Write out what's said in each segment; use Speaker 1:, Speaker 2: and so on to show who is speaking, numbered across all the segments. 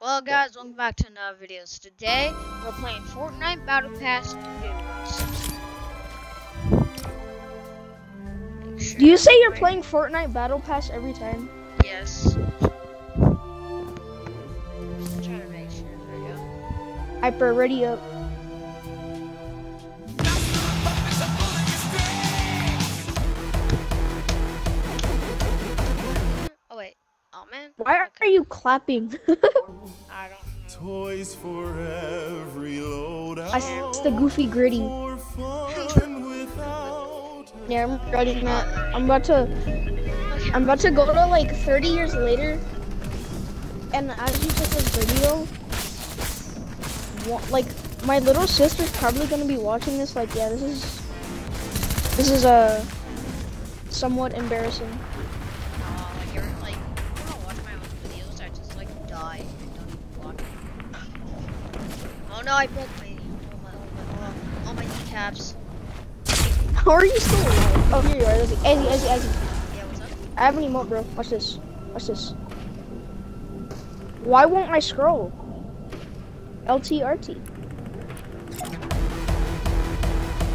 Speaker 1: Well, guys, welcome back to another video. So today, we're playing Fortnite Battle Pass Sure
Speaker 2: Do you say you're right. playing Fortnite Battle Pass every time?
Speaker 1: Yes. trying to make sure. There we go.
Speaker 2: Hyper, ready up. Why are you clapping?
Speaker 1: I don't know.
Speaker 3: Toys for every load
Speaker 2: I, it's the goofy gritty. yeah, I'm ready Matt. I'm about to I'm about to go to like 30 years later and as you take this video like my little sister's probably gonna be watching this like yeah this is this is a uh, somewhat embarrassing.
Speaker 1: No, I broke my, all my, all my, all my kneecaps.
Speaker 2: How are you still alive? Oh, here you are. Easy, easy, easy, easy.
Speaker 1: Yeah, what's up?
Speaker 2: I have an emote, bro. Watch this. Watch this. Why won't I scroll? LT, RT.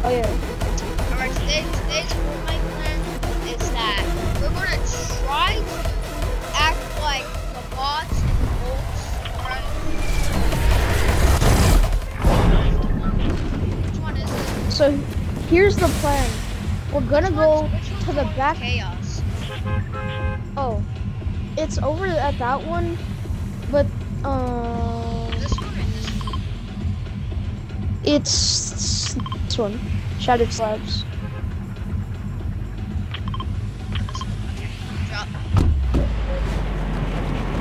Speaker 2: Oh,
Speaker 1: yeah. Alright, today's, today's Fortnite plan is that we're gonna try to
Speaker 2: So here's the plan. We're gonna go to the back.
Speaker 1: Chaos.
Speaker 2: Oh, it's over at that one, but um. It's this one. Shattered slabs.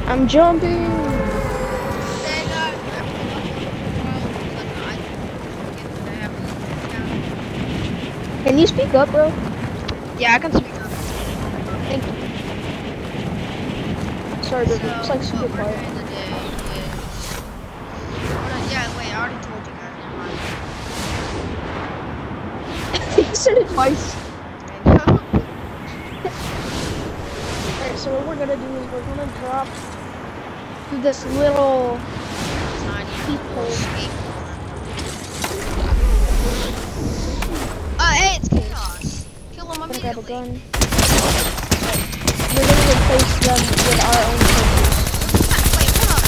Speaker 2: I'm jumping. Can you speak up, bro?
Speaker 1: Yeah, I can speak up.
Speaker 2: Thank you. Sorry, so, it's like super quiet.
Speaker 1: yeah, wait, I already told you
Speaker 2: guys. you said it twice. Alright, so what we're gonna do is we're gonna drop this little peephole.
Speaker 1: I'm gonna grab a gun.
Speaker 2: We're gonna replace them with our own soldiers. Wait, come on!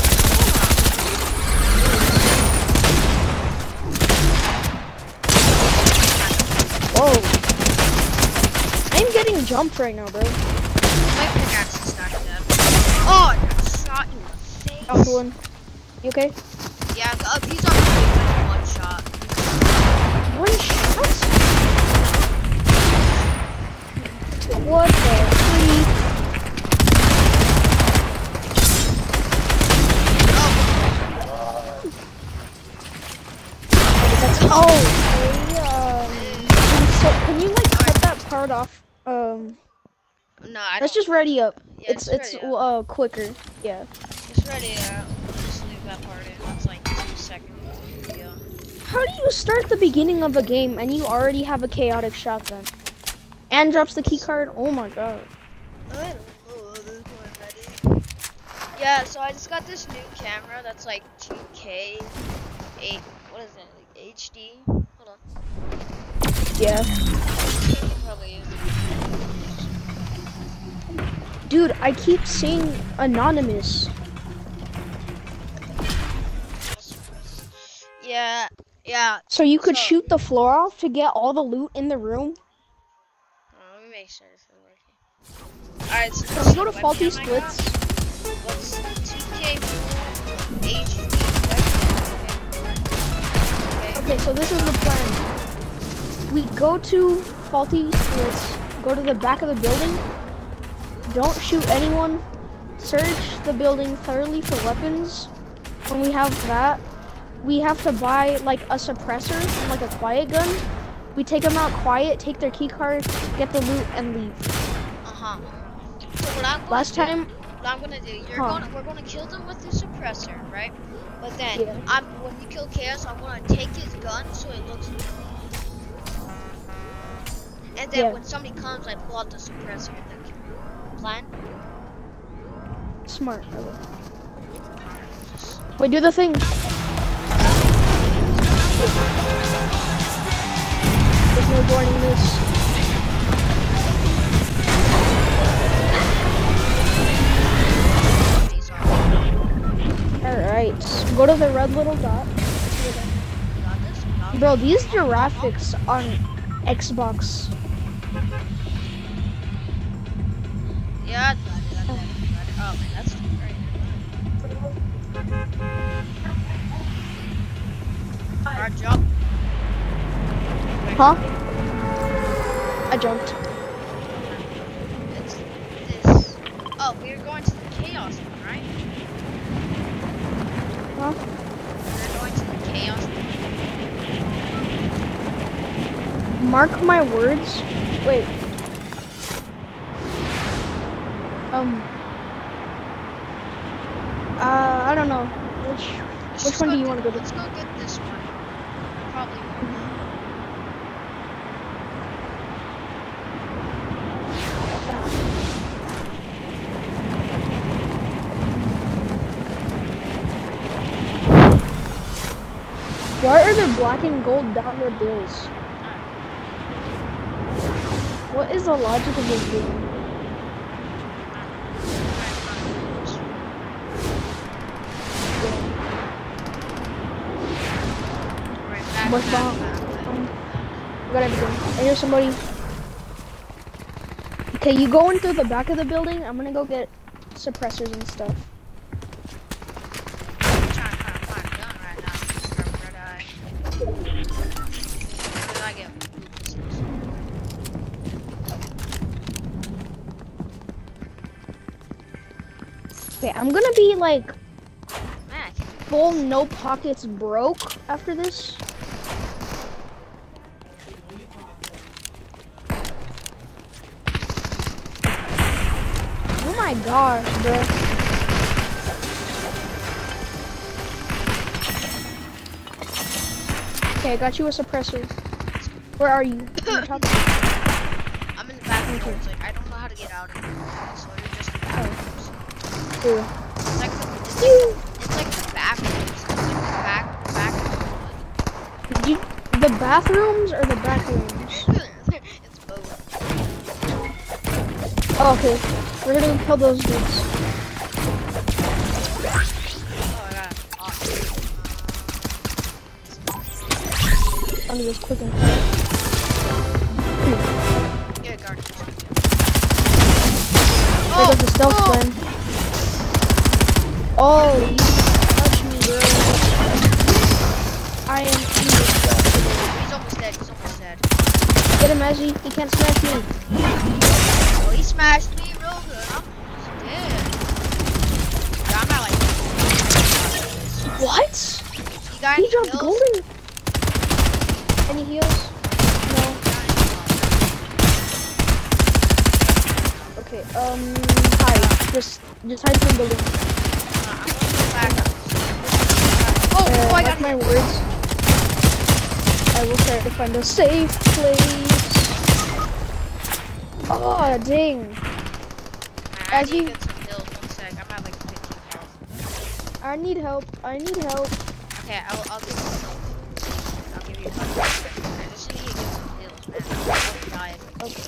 Speaker 2: Whoa. I'm getting jumped right now, bro.
Speaker 1: My pickaxe is not dead. Oh, I got shot in the face.
Speaker 2: Off one. You okay?
Speaker 1: Yeah, uh, he's on one shot.
Speaker 2: One shot? What the freak? Oh, um, so can you like cut that part off? Um,
Speaker 1: no, I
Speaker 2: let's just ready up.
Speaker 1: Yeah,
Speaker 2: it's it's uh quicker. Yeah.
Speaker 1: Just ready up. Just leave that part in. It's like two seconds. Yeah.
Speaker 2: How do you start the beginning of a game and you already have a chaotic shotgun? And drops the key card. Oh my god.
Speaker 1: Yeah, so I just got this new camera that's like 2K, 8, what is it, like HD? Hold on.
Speaker 2: Yeah. Dude, I keep seeing anonymous.
Speaker 1: Yeah, yeah.
Speaker 2: So you could so, shoot the floor off to get all the loot in the room?
Speaker 1: Make sure this is working. Alright, so
Speaker 2: let's go to faulty splits.
Speaker 1: What's 2K HD?
Speaker 2: Okay. okay, so this is the plan. We go to faulty splits, go to the back of the building, don't shoot anyone, search the building thoroughly for weapons. When we have that, we have to buy like a suppressor, like a quiet gun, we take them out quiet, take their key card, get the loot, and leave.
Speaker 1: Uh-huh. So what I'm
Speaker 2: Last
Speaker 1: do,
Speaker 2: time...
Speaker 1: What I'm gonna do, you're huh. gonna, we're gonna kill them with the suppressor, right? But then, yeah. I'm, when you kill Chaos, I'm gonna take his gun so it looks And then yeah. when somebody comes, I pull out the suppressor. Plan?
Speaker 2: Smart. Wait, do the thing. There's no this. Alright, go to the red little dot. Bro, these graphics on Xbox. Huh? I jumped.
Speaker 1: It's this. Oh, we're going to the chaos one, right?
Speaker 2: Huh?
Speaker 1: We're going to the chaos one.
Speaker 2: Mark my words. Wait. Um. Uh, I don't know. Which
Speaker 1: Let's
Speaker 2: Which one do you wanna go to?
Speaker 1: Let's go get this one. Probably.
Speaker 2: why are there black and gold dollar bills? What is the logic of this game?
Speaker 1: Back.
Speaker 2: Um, I got everything. I hear somebody. Okay, you go in through the back of the building. I'm gonna go get suppressors and stuff. Be like
Speaker 1: Man, I can do
Speaker 2: full no pockets broke after this. Oh my gosh, bro. Okay, I got you a suppressor. Where are you?
Speaker 1: I'm in the back of the like I don't know how to get out of here. So you're just in the oh. back rooms.
Speaker 2: Cool.
Speaker 1: It's like the, it's like the, it's like the back rooms. It's like the back
Speaker 2: you, the bathrooms or the back rooms?
Speaker 1: it's both.
Speaker 2: Oh, okay. We're gonna kill those dudes.
Speaker 1: Oh I got it. Awesome.
Speaker 2: I'm just quick and You He
Speaker 1: any
Speaker 2: dropped
Speaker 1: kills?
Speaker 2: golden. Any heals? No. Okay. Um. Hide. Just, just hide from building.
Speaker 1: I'm going to go back. Oh,
Speaker 2: Uh,
Speaker 1: oh, I got
Speaker 2: my words. I will try to find a safe place. Oh, dang.
Speaker 1: I
Speaker 2: as you-
Speaker 1: get some pills. One sec. I'm at like 15 health.
Speaker 2: I need help. I need help.
Speaker 1: Okay, I'll, I'll give you some pills. I'll give you five. I just need to get some pills, man. I'm gonna die if I keep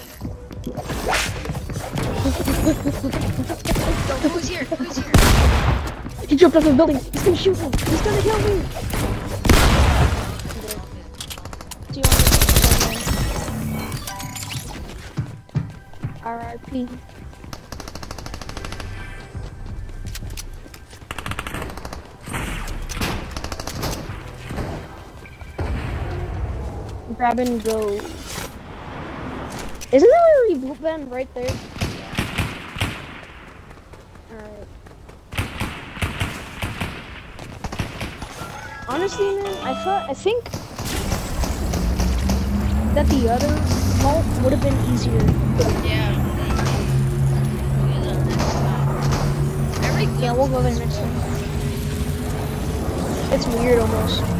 Speaker 1: So who's here? Who's here?
Speaker 2: He jumped off the building. He's gonna shoot me. He's gonna kill me. Do you want to R.I.P. Grab and go. Isn't there a reboot button right there? Alright. Honestly, man, I thought I think that the other vault would have been easier.
Speaker 1: Yeah.
Speaker 2: Yeah, we'll go there next time. It's weird almost.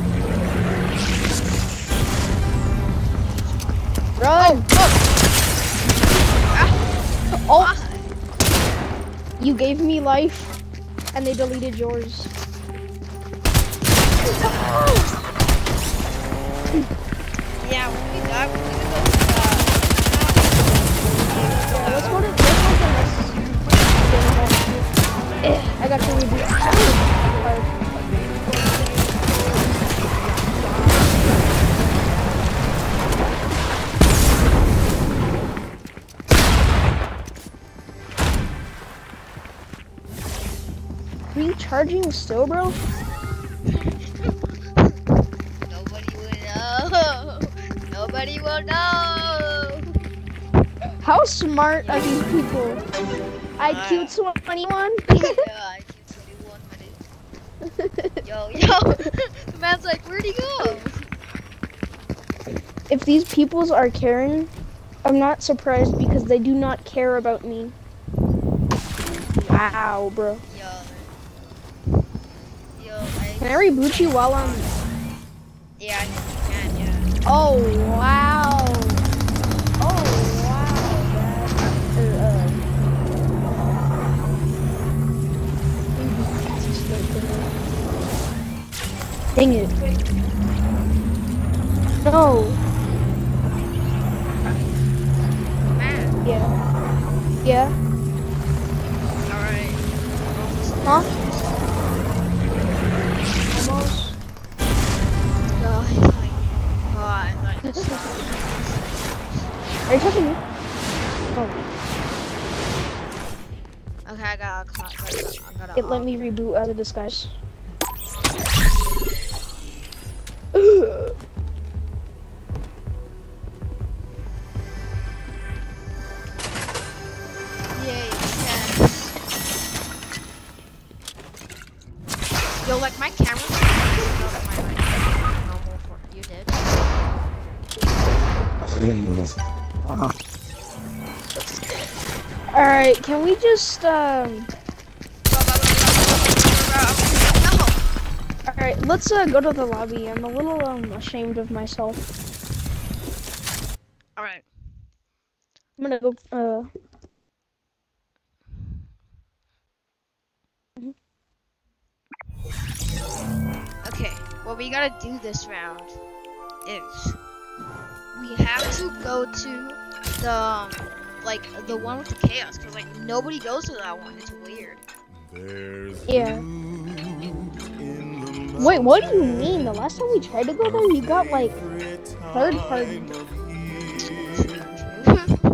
Speaker 2: Run! Ah. Oh! You gave me life, and they deleted yours.
Speaker 1: Yeah, when we die, we're gonna go to
Speaker 2: Yeah, let's go charging still, bro?
Speaker 1: Nobody will know. Nobody will know.
Speaker 2: How smart are these people? IQ 21?
Speaker 1: yeah, I keep 21 minutes. Yo, yo. the man's like, where'd he go?
Speaker 2: if these peoples are caring, I'm not surprised because they do not care about me. Wow, bro.
Speaker 1: Yo. Yo, I...
Speaker 2: Can I reboot you while I'm...
Speaker 1: Yeah, I can, yeah.
Speaker 2: Oh, wow. Oh, wow. Uh, Dang it. No.
Speaker 1: Man.
Speaker 2: Yeah. Yeah.
Speaker 1: Alright.
Speaker 2: Huh? Are you touching me? Oh,
Speaker 1: Okay, I got a clock. I got, I got
Speaker 2: it let me reboot out of disguise. Just, um... Alright, let's uh, go to the lobby. I'm a little um, ashamed of myself.
Speaker 1: All right.
Speaker 2: I'm gonna go, uh...
Speaker 1: Okay. What we gotta do this round is we have to go to the um, like the one with the chaos because like nobody goes to that one. It's weird.
Speaker 3: There's
Speaker 2: Yeah.
Speaker 3: blue in the
Speaker 2: Wait, what do you mean? The last time we tried to go there, you got, like, third party.
Speaker 3: time of year.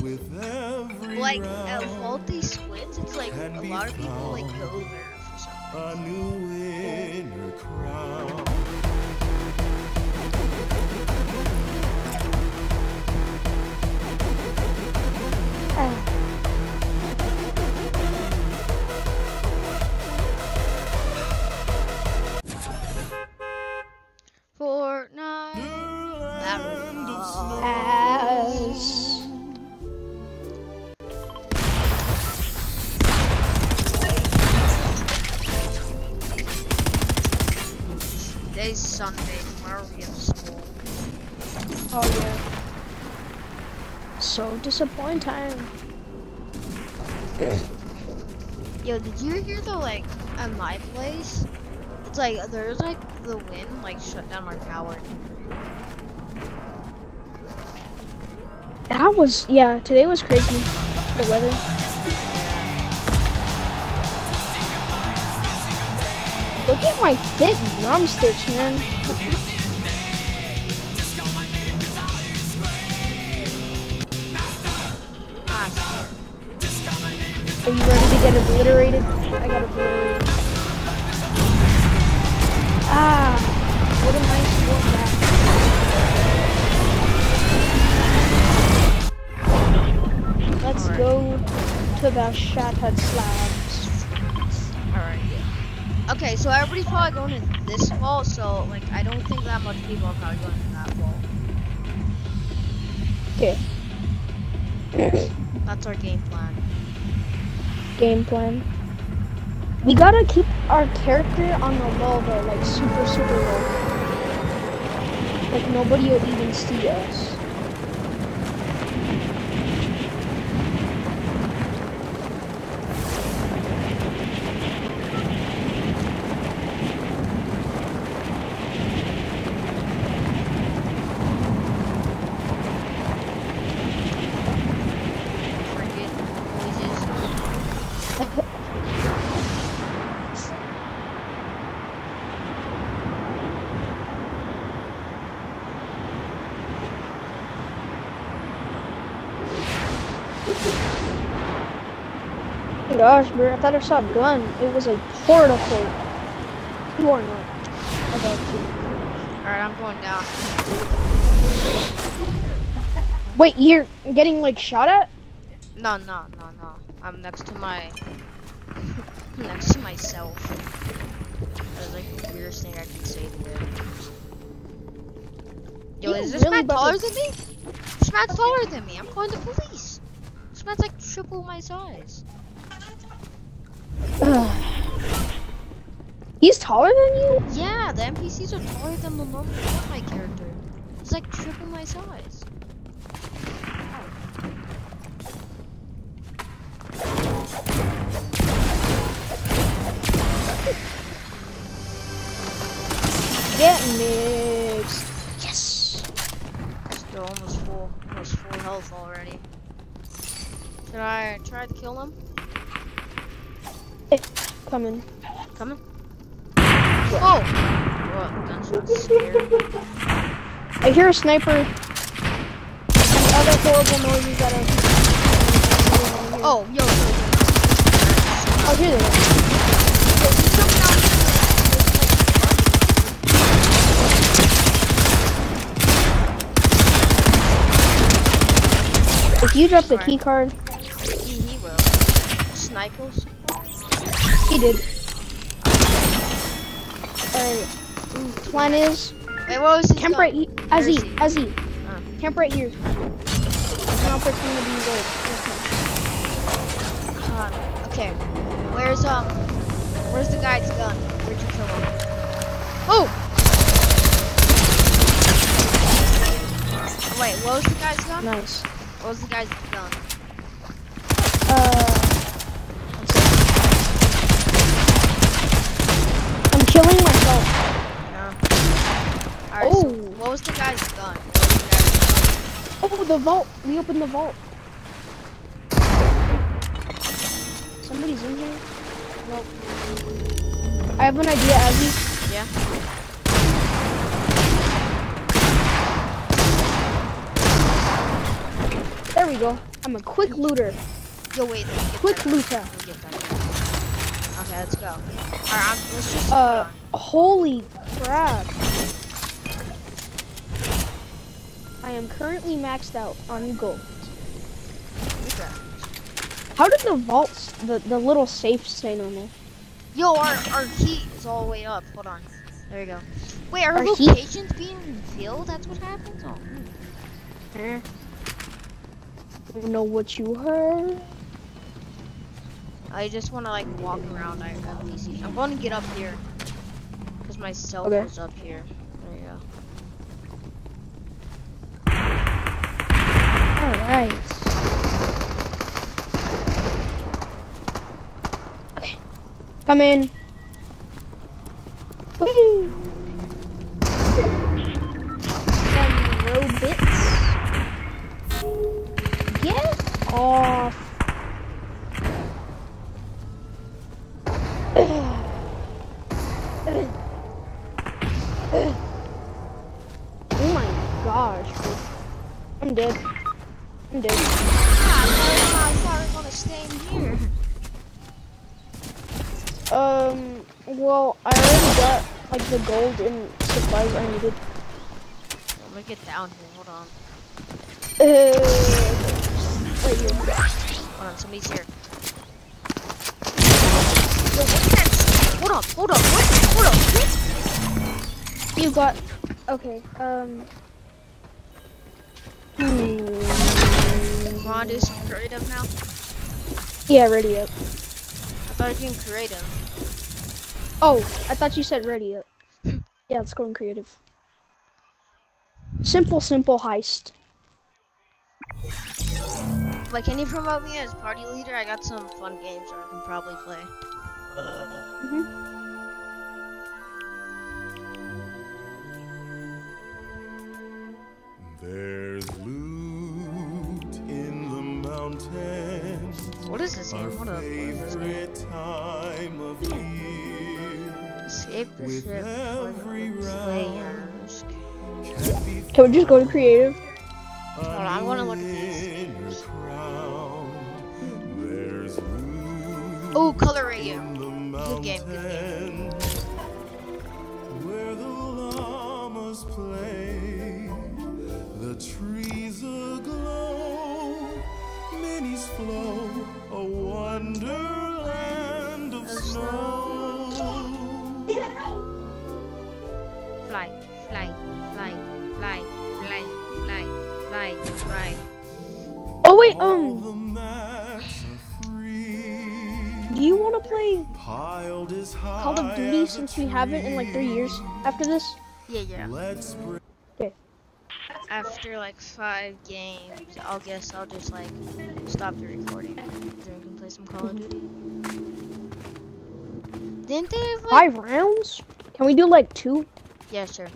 Speaker 3: With every
Speaker 1: like at
Speaker 3: round,
Speaker 1: faulty splits, it's like a lot of people like go there for some
Speaker 3: a
Speaker 2: disappointing.
Speaker 1: Yo, did you hear the like at my place? It's like there's like the wind like shut down my power.
Speaker 2: That was, yeah, today was crazy. The weather. Look at my thick drumsticks, man. Are you ready to get obliterated? I got obliterated. Ah, what a nice walk back. Let's go to the shattered slabs.
Speaker 1: alright. Okay, so everybody's probably going to this vault, so like I don't think that much people are probably going to that vault.
Speaker 2: Okay,
Speaker 1: That's our game plan.
Speaker 2: Game plan. We gotta keep our character on the low though, like super, super low. Like nobody will even see us. Gosh, bro, I thought I saw a gun. It was a portable. You are not. I got you.
Speaker 1: Alright, I'm going down.
Speaker 2: Wait, you're getting like shot at?
Speaker 1: No, no, no, no. I'm next to my next to myself. That's like the weirdest thing I can say. Yo,
Speaker 2: You
Speaker 1: is this
Speaker 2: really
Speaker 1: man taller than me? This man's taller than me. I'm calling the police. This man's like triple my size.
Speaker 2: He's taller than you?
Speaker 1: Yeah, the NPCs are taller than the normal Fortnite character. He's like triple my size.
Speaker 2: Get mixed. Yes.
Speaker 1: Still almost full, almost full health already. Should I try to kill him?
Speaker 2: Coming.
Speaker 1: Coming. Oh! What? Gunshots scared.
Speaker 2: I hear a sniper. And other horrible noises that are.
Speaker 1: Oh, yo, yo,
Speaker 2: Oh, here they are.
Speaker 1: yo, he's jumping out.
Speaker 2: If you drop the key card,
Speaker 1: He, he will. Snipers?
Speaker 2: He did. Alright. Plan is
Speaker 1: Wait, what was his
Speaker 2: camp right here. As he, as he.
Speaker 1: Uh.
Speaker 2: Camp right here. An opportunity right.
Speaker 1: Uh, okay. Where's, um, where's the guy's gun? Where'd you kill him? Oh! Wait, what was the guy's gun?
Speaker 2: Nice.
Speaker 1: What was the guy's gun?
Speaker 2: Uh. I'm killing myself.
Speaker 1: Alright,
Speaker 2: Oh.
Speaker 1: so what was the guy's gun? The guy's gun?
Speaker 2: Oh, the vault. We opened the vault. Somebody's in here. Nope. I have an idea, Azzy.
Speaker 1: Yeah.
Speaker 2: There we go. I'm a quick looter.
Speaker 1: Yo, wait.
Speaker 2: Quick
Speaker 1: that.
Speaker 2: looter.
Speaker 1: Let me get that. Okay, let's go. Alright, I'm, let's just.
Speaker 2: Uh, holy crap. I am currently maxed out on gold. How did the vaults, the, the little safe stay normal?
Speaker 1: Yo, our, our heat is all the way up. Hold on. There we go. Wait, our,
Speaker 2: Our heat-
Speaker 1: location's being filled? That's what happens? Oh. hmm.
Speaker 2: Eh. Don't know what you heard.
Speaker 1: I just want to like walk around our NPC. I'm going to get up here. Because my cell
Speaker 2: Okay.
Speaker 1: phone's up here. There you go.
Speaker 2: Alright. Okay. Come in. Some. Get off. Okay. Um. Hmm.
Speaker 1: To some creative now.
Speaker 2: Yeah, ready up.
Speaker 1: I thought was creative.
Speaker 2: Oh, I thought you said ready up. Yeah, let's go in creative. Simple, simple heist.
Speaker 1: Like, can you promote me as party leader? I got some fun games that I can probably play.
Speaker 3: There's loot in the mountains.
Speaker 1: What is this
Speaker 3: Our
Speaker 1: game? What a what is this game?
Speaker 3: favorite time of year.
Speaker 1: Escape the
Speaker 3: With
Speaker 1: ship
Speaker 3: every
Speaker 1: the.
Speaker 3: Can't be
Speaker 2: Can we just go to creative?
Speaker 1: Hold on, I wanna look at these.
Speaker 3: in your crown.
Speaker 1: Oh, color radio.
Speaker 3: in the
Speaker 1: Good game, good game.
Speaker 2: Since we haven't in like three years after this?
Speaker 1: Yeah, yeah.
Speaker 3: Let's bring
Speaker 1: After like five games, I'll guess I'll just like stop the recording. Then we can play some Call of Duty. Didn't they have like?
Speaker 2: Five rounds? Can we do like two?
Speaker 1: Yeah, sure.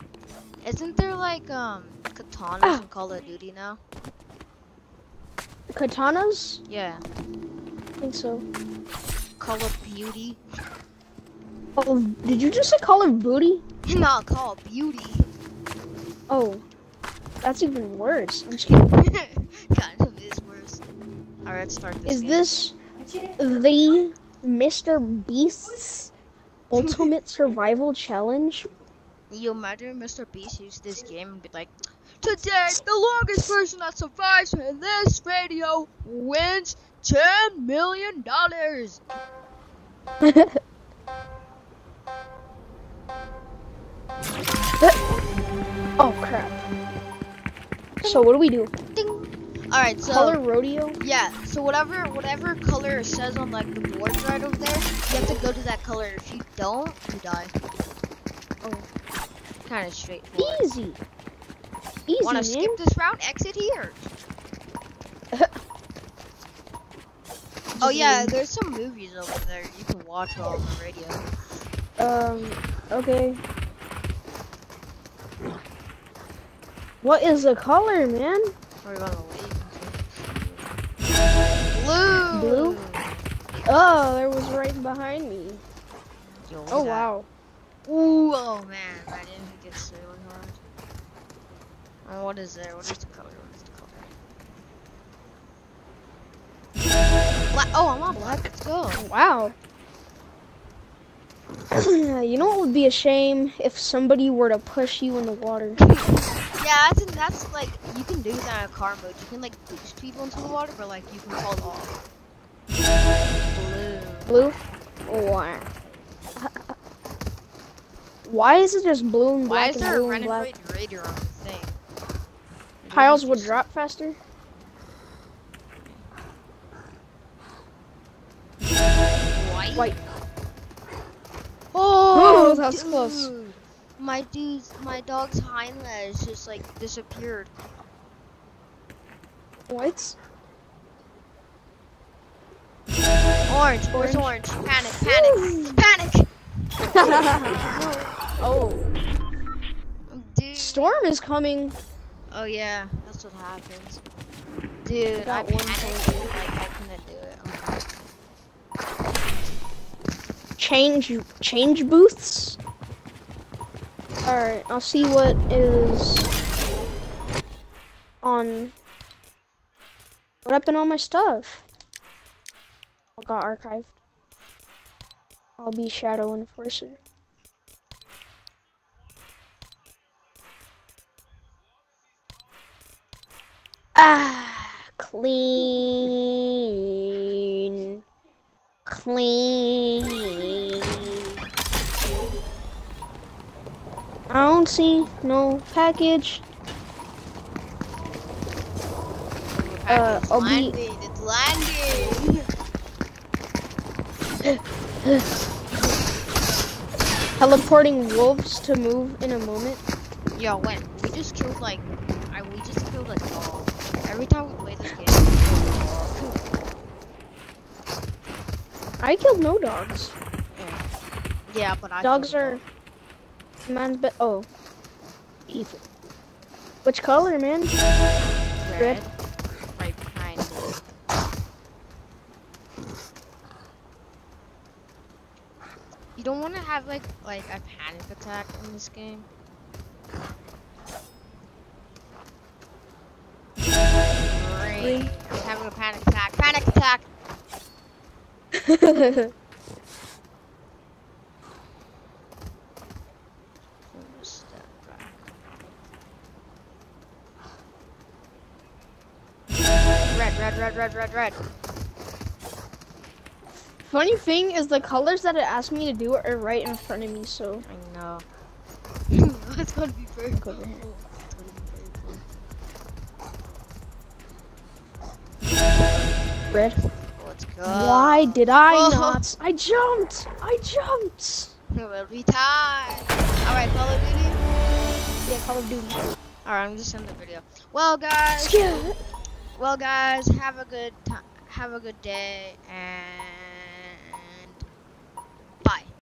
Speaker 1: Isn't there like um katanas
Speaker 2: Ah.
Speaker 1: in Call of Duty now?
Speaker 2: Katanas?
Speaker 1: Yeah.
Speaker 2: I think so.
Speaker 1: Call of Beauty.
Speaker 2: Oh, did you just say Call of Booty?
Speaker 1: Not Call Beauty.
Speaker 2: Oh, that's even worse. I'm just kidding.
Speaker 1: kind of is worse. Alright, start this.
Speaker 2: Is
Speaker 1: game.
Speaker 2: this the Mr. Beast's Ultimate Survival Challenge?
Speaker 1: You imagine Mr. Beast use this game and be like, Today, the longest person that survives in this video wins $10 million.
Speaker 2: oh crap. So what do we do?
Speaker 1: Ding. Alright, so.
Speaker 2: Color rodeo?
Speaker 1: Yeah, so whatever whatever color it says on like the board right over there, you have to go to that color. If you don't, you die.
Speaker 2: Oh.
Speaker 1: Kind of straightforward.
Speaker 2: Easy. Easy,
Speaker 1: Want to skip this route? Exit here. Oh yeah, there's some movies over there you can watch while on the radio.
Speaker 2: Um, okay. What is the color, man?
Speaker 1: Or you want to wait? Blue.
Speaker 2: Blue? Oh, there was right behind me.
Speaker 1: Yo,
Speaker 2: Oh,
Speaker 1: that?
Speaker 2: wow.
Speaker 1: Ooh, oh man, I didn't it's really hard. Oh, what is there? What is the color? What is the color? Black. Oh, I'm on black. Let's go.
Speaker 2: Wow. you know what would be a shame if somebody were to push you in the water?
Speaker 1: Yeah, that's that's like you can do that in car mode. You can like push people into the water, but like you can fall off. Blue.
Speaker 2: Blue? Wow. Why is it just blue and black Why
Speaker 1: is
Speaker 2: and
Speaker 1: there a
Speaker 2: blue and black?
Speaker 1: raider on the thing?
Speaker 2: Piles would drop faster?
Speaker 1: White.
Speaker 2: White.
Speaker 1: Oh,
Speaker 2: Oh, that was close.
Speaker 1: dude. My dude's, my dog's hind legs just like disappeared.
Speaker 2: Whites?
Speaker 1: Orange, where's orange? Panic, panic, panic!
Speaker 2: oh.
Speaker 1: Dude.
Speaker 2: Storm is coming.
Speaker 1: Oh yeah, that's what happens. Dude, I
Speaker 2: Got one
Speaker 1: panicked.
Speaker 2: Change change booths. Alright, I'll see what is on what happened to all my stuff. I got archived. I'll be Shadow Enforcer. Ah, clean, clean. I don't see no package. Uh,
Speaker 1: It's
Speaker 2: I'll be-
Speaker 1: landing, it's landing!
Speaker 2: Teleporting wolves to move in a moment.
Speaker 1: Yo, when we just killed like, I we just killed a dog. Every time we play this game, we kill a dog.
Speaker 2: I killed no dogs.
Speaker 1: Yeah, but I
Speaker 2: Dogs are man's but oh, evil. Which color, man? red.
Speaker 1: red, right behind me. You don't want to have like like a panic attack in this game. Great. I'm having a panic attack. Panic attack. Step back. Red, red, red, red, red.
Speaker 2: Funny thing is the colors that it asked me to do are right in front of me, so
Speaker 1: I know. it's gonna be very
Speaker 2: look
Speaker 1: cool.
Speaker 2: over here.
Speaker 1: It's gonna be very cool.
Speaker 2: Red.
Speaker 1: Let's go.
Speaker 2: Why did I
Speaker 1: Oh.
Speaker 2: not? I jumped! I jumped!
Speaker 1: It'll be time. Alright, Call of Duty.
Speaker 2: Yeah, Call of Duty.
Speaker 1: Alright, I'm just in the video. Well, guys.
Speaker 2: Yeah.
Speaker 1: Well, guys, have a good time. Have a good day, and